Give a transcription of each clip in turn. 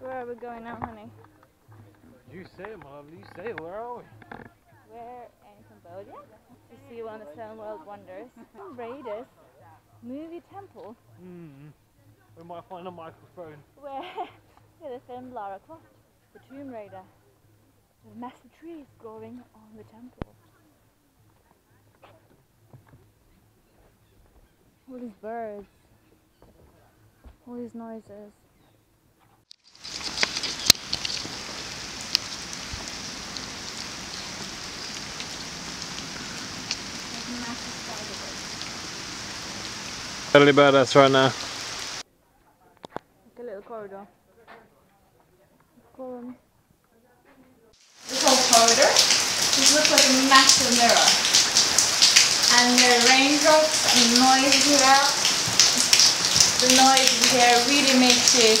Where are we going now, honey? You say lovely. You say. Where are we? We're in Cambodia to see one of the seven world wonders, Raiders movie temple, Hmm. We might find a microphone. where yeah, they filmed Lara Croft, the Tomb Raider, with massive trees growing on the temple. All these birds, all these noises. Totally badass right now. Like a little corridor. Call them. This whole corridor, this looks like a massive mirror. And the raindrops and noise here, the noise here really makes you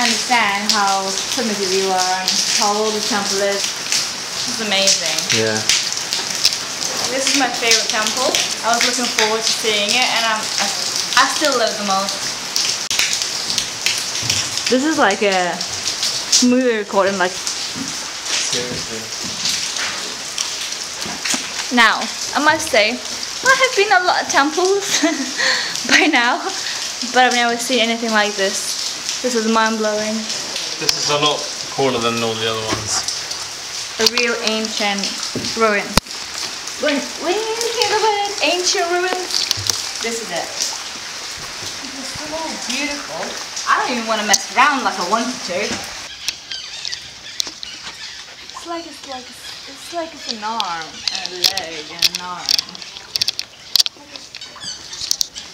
understand how primitive you are and how old the temple is. It's amazing. Yeah. This is my favorite temple. I was looking forward to seeing it and I'm, I, I still love the most. This is like a movie recording like Seriously. Now, I must say, I have been a lot of temples by now, but I've never seen anything like this. This is mind blowing. This is a lot cooler than all the other ones. A real ancient ruin. When, when you think about it, ancient ruins, this is it. It's so beautiful. I don't even want to mess around like I wanted to. It's like it's like it's like it's an arm and a leg and an arm.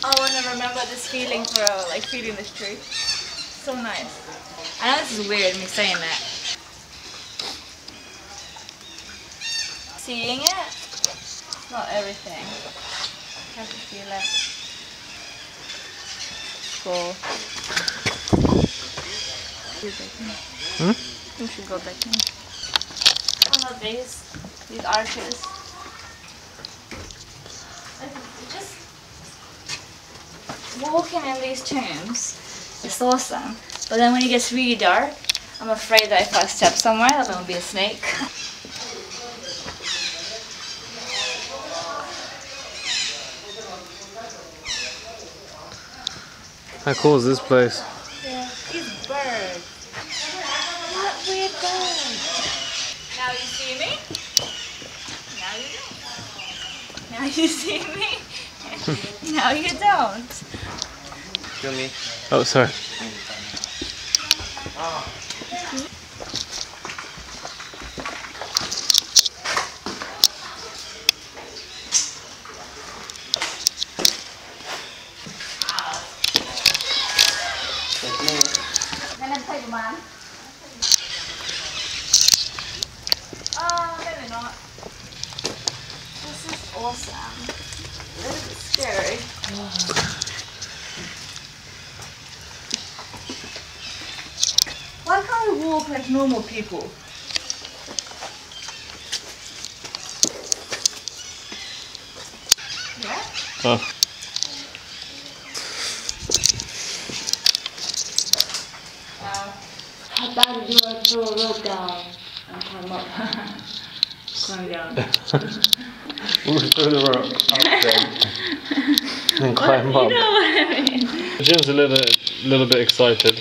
I want to remember this feeling for like feeling this tree. So nice. I know this is weird me saying that. Seeing it, not everything. I have to feel it. Cool. Hmm? We should go back in. I love these, these arches. Just walking in these tombs is awesome. But then when it gets really dark, I'm afraid that if I step somewhere, that will be a snake. How cool is this place? Yeah, these birds. What weird birds? Now you see me? Now you don't. Now you see me? now you don't. Kill me. Oh, sorry. This is awesome. Scary. Why can't we walk like normal people? Yeah? Oh. Bad is throw a rope down and climb up? climb down. We'll throw the rope up there. and climb You up. know what I mean? Gin's a little, little bit excited.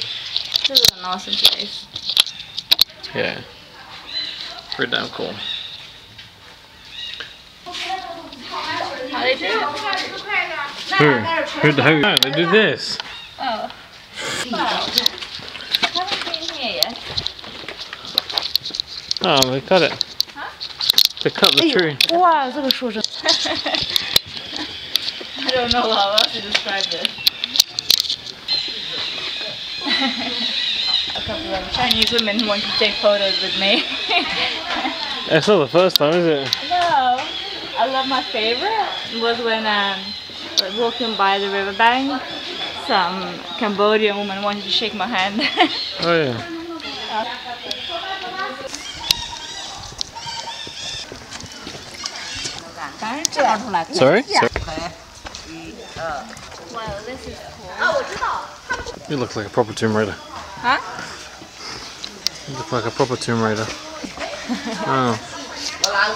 This is an awesome place. Yeah. Pretty damn cool. How they do it? Who? Who, who? No, they do this. Oh. Wow. Haven't been here yet. Oh, they cut it. Huh? They cut the tree. Wow, look at this. I don't know how else to describe this. A couple of Chinese women want to take photos with me. That's not the first time, is it? No. I love my favorite was when um, walking by the riverbank, some Cambodian woman wanted to shake my hand. oh yeah. Uh, Sorry? Sorry? wow, this is cool. You look like a proper Tomb Raider. Huh? You Look like a proper Tomb Raider. Oh.